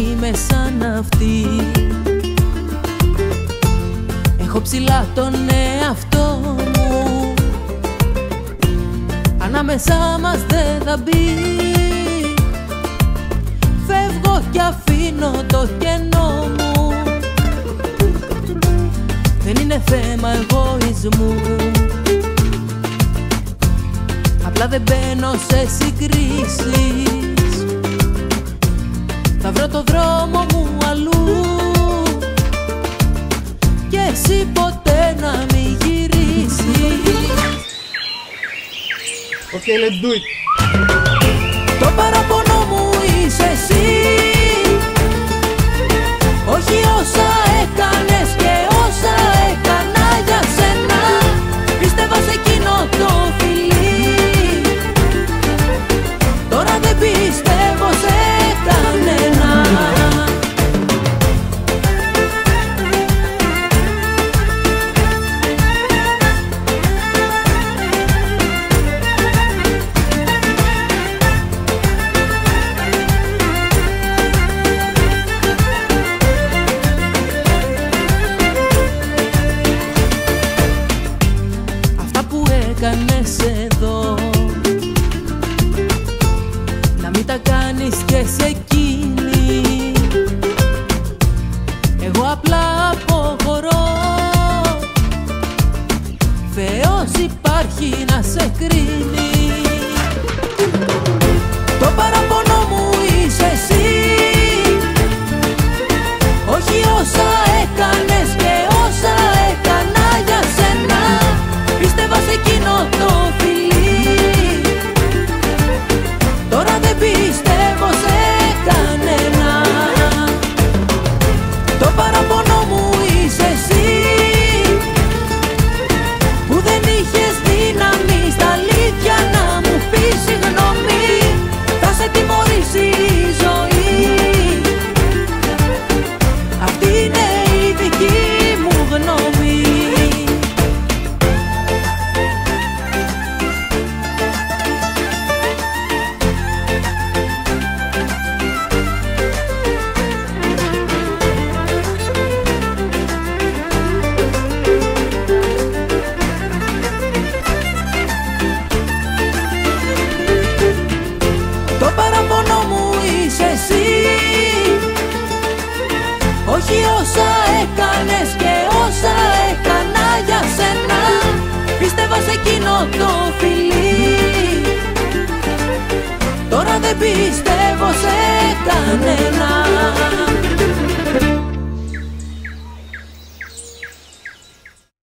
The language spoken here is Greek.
είμαι σαν αυτή. Έχω ψηλά τον εαυτό μου. Ανάμεσά μας δεν θα μπει. Φεύγω και αφήνω το κενό μου. Δεν είναι θέμα εγωισμού. Απλά δεν μπαίνω σε συγκρίσεις. Εσύ ποτέ να μην γυρίσεις Okay, let's do it. Έκανες εδώ. Να μην τα κάνεις και σε εκείνη. Εγώ απλά αποχωρώ. Θεός υπάρχει να σε κρίνει όχι όσα έκανες και όσα έκανα για σένα Πίστευα σε εκείνο το φιλί. Τώρα δεν πιστεύω σε κανένα